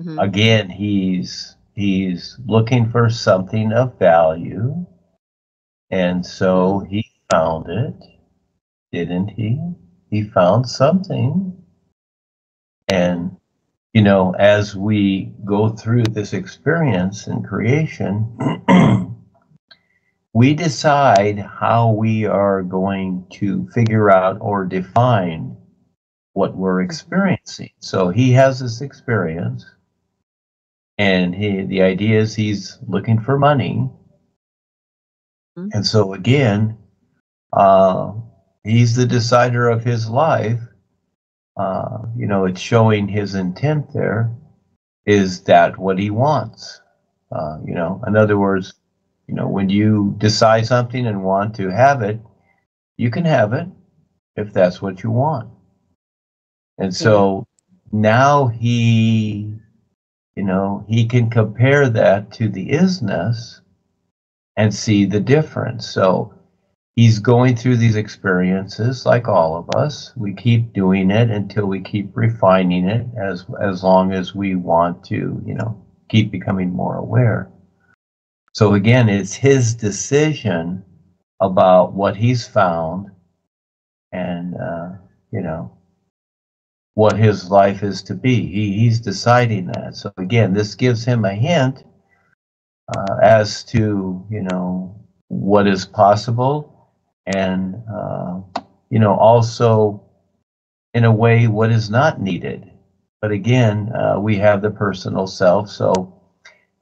Mm-hmm. Again, he's he's looking for something of value, and so he found it, didn't he? He found something, and you know, as we go through this experience in creation, we decide how we are going to figure out or define what we're experiencing. So he has this experience, and he the idea is he's looking for money, mm-hmm. and so again, uh, he's the decider of his life. Uh, you know, it's showing his intent there. Is that what he wants? Uh, you know, in other words, you know, when you decide something and want to have it, you can have it if that's what you want. And so mm-hmm. now he, you know, he can compare that to the isness and see the difference. So he's going through these experiences like all of us. We keep doing it until we keep refining it as as long as we want to, you know, keep becoming more aware. So again, it's his decision about what he's found and uh, you know what his life is to be. He, he's deciding that. So again, this gives him a hint uh, as to you know what is possible, and uh, you know also in a way what is not needed. But again, uh, we have the personal self, so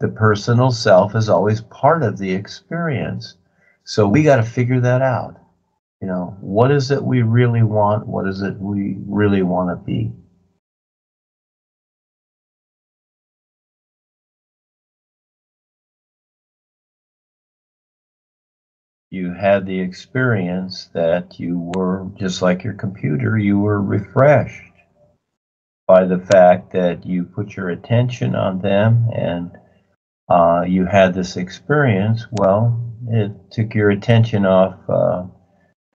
the personal self is always part of the experience. So we got to figure that out. You know, what is it we really want? What is it we really want to be? You had the experience that you were, just like your computer, you were refreshed by the fact that you put your attention on them and uh, you had this experience. Well, it took your attention off uh,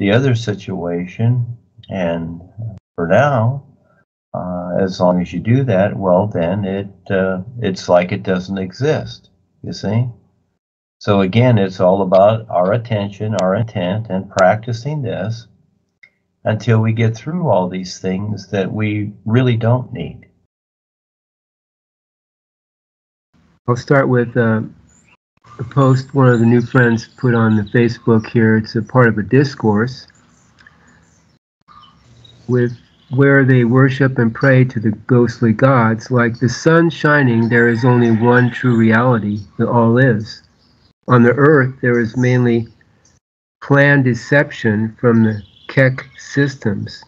the other situation. And for now, uh, as long as you do that, well, then it uh, it's like it doesn't exist. You see. So again, it's all about our attention, our intent, and practicing this until we get through all these things that we really don't need. I'll start with uh, a post one of the new friends put on the Facebook here. It's a part of a discourse with where they worship and pray to the ghostly gods. Like the sun shining, there is only one true reality, the all is. On the earth, there is mainly planned deception from the Kek systems.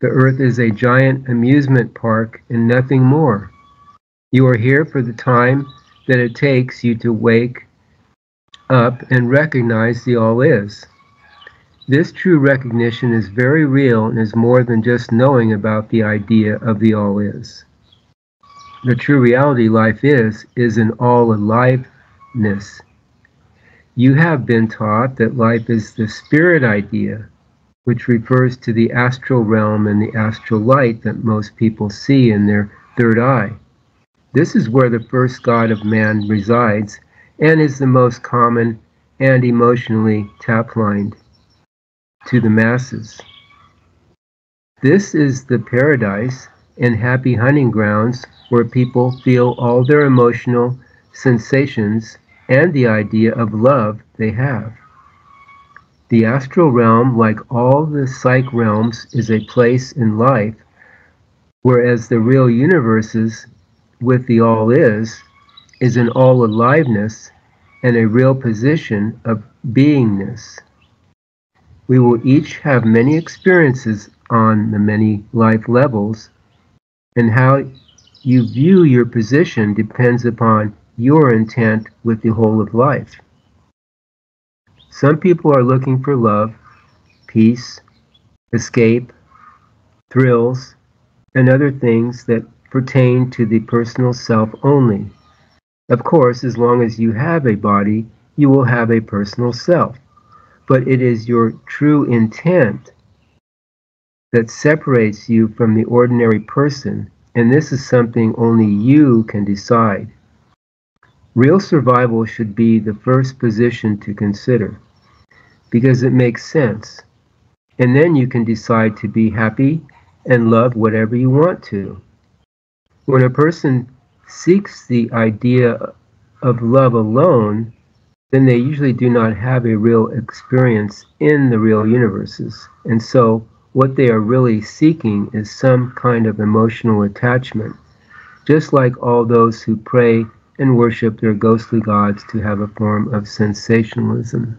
The earth is a giant amusement park and nothing more. You are here for the time that it takes you to wake up and recognize the all is. This true recognition is very real and is more than just knowing about the idea of the all is. The true reality life is, is an all aliveness. You have been taught that life is the spirit idea, which refers to the astral realm and the astral light that most people see in their third eye. This is where the first God of man resides and is the most common and emotionally tap-lined to the masses. This is the paradise and happy hunting grounds where people feel all their emotional sensations and the idea of love they have. The astral realm, like all the psych realms, is a place in life, whereas the real universes, with the all is, is an all aliveness and a real position of beingness. We will each have many experiences on the many life levels, and how you view your position depends upon your intent with the whole of life. Some people are looking for love, peace, escape, thrills, and other things that pertain to the personal self only. Of course, as long as you have a body, you will have a personal self. But it is your true intent that separates you from the ordinary person and this is something only you can decide. Real survival should be the first position to consider because it makes sense. And then you can decide to be happy and love whatever you want to. When a person seeks the idea of love alone, then they usually do not have a real experience in the real universes. And so, what they are really seeking is some kind of emotional attachment, just like all those who pray and worship their ghostly gods to have a form of sensationalism.